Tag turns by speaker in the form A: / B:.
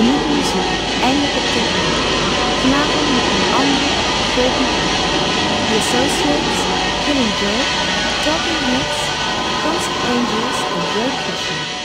A: Nieuwe muziek, eindelijk op techno. Vanavond met een andere, volgende The Associates, Killing Joke, Talking Heads, Comsat Angels en Joe Fisher.